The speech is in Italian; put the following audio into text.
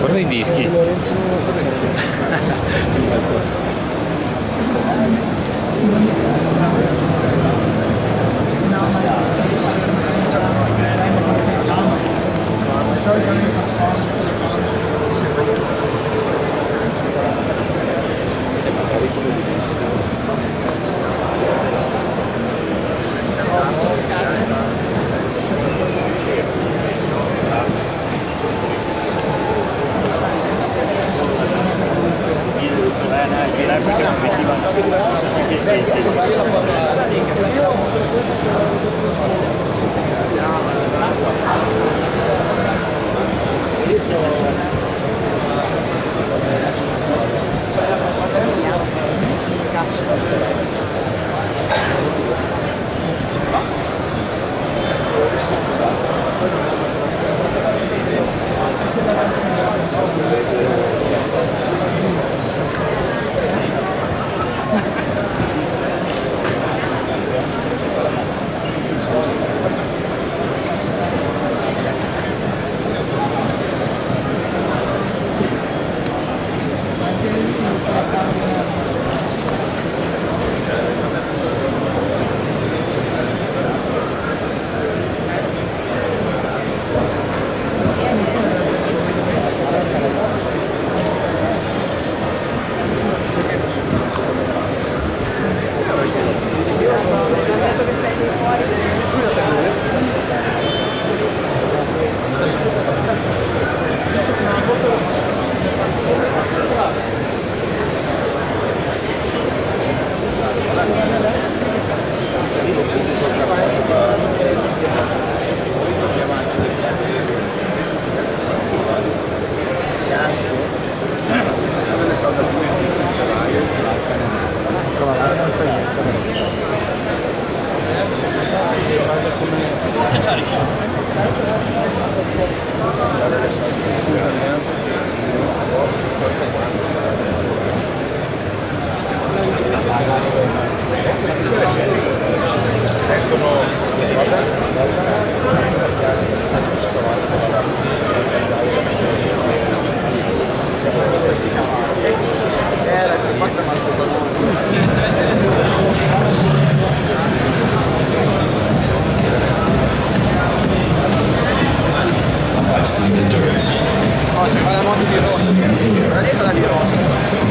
Guarda i dischi. presenti. Io si fa la moto di rosso, la dietro la di rosso.